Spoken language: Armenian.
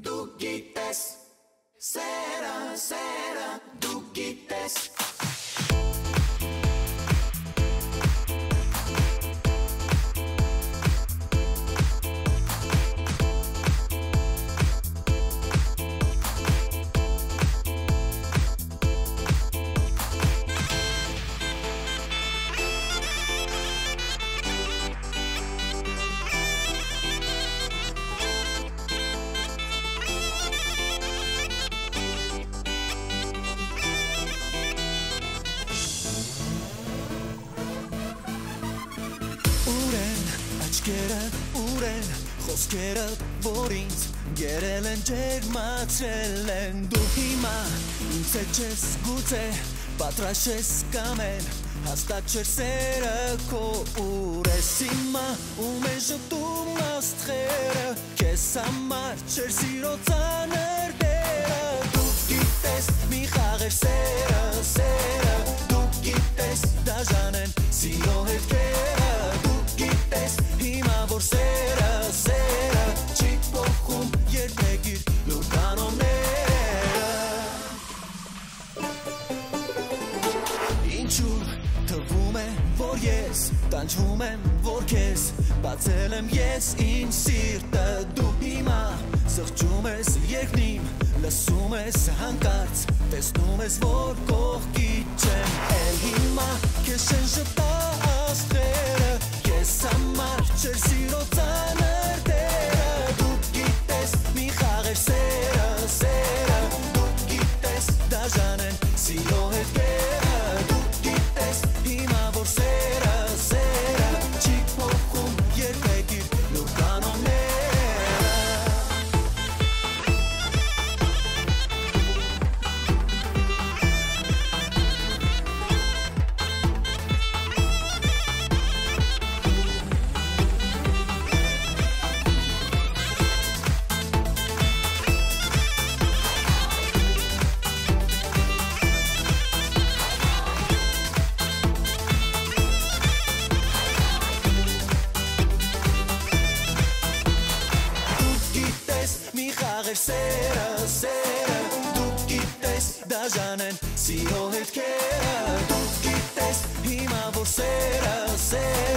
Դու գիտես Սերը, սերը, դու գիտես աչքերը ուրեն խոսքերը որ ինձ գերել են ջերմացրել են դու հիմա ինձ հետ չես գուցե պատրաստ ես կամեն հաստատ չեր սերը քո ուր ես հիմա ու մեզ ժտում աստղերը քեզ համար չեր սիրո ծանր դերը դու գիտես մի խաղեր սերը սերը դու գիտես դաժան են սիրո Ինչու թվում է, որ ես տանջվում եմ, որ քեզ բացել եմ ես ինձ սիրտը դու հիմա սղճում ես երկնիմ լսում ես հանկարծ տեսնում ես որ կողքի չեմ էլ հիմա քեզ չեն շտա աստղերը ես համար չեր սիրո մի խաղեր սերը, սերը Դու գիտես դաժան են սիրո հետքերը Դու գիտես հիմա որ սերը, սերը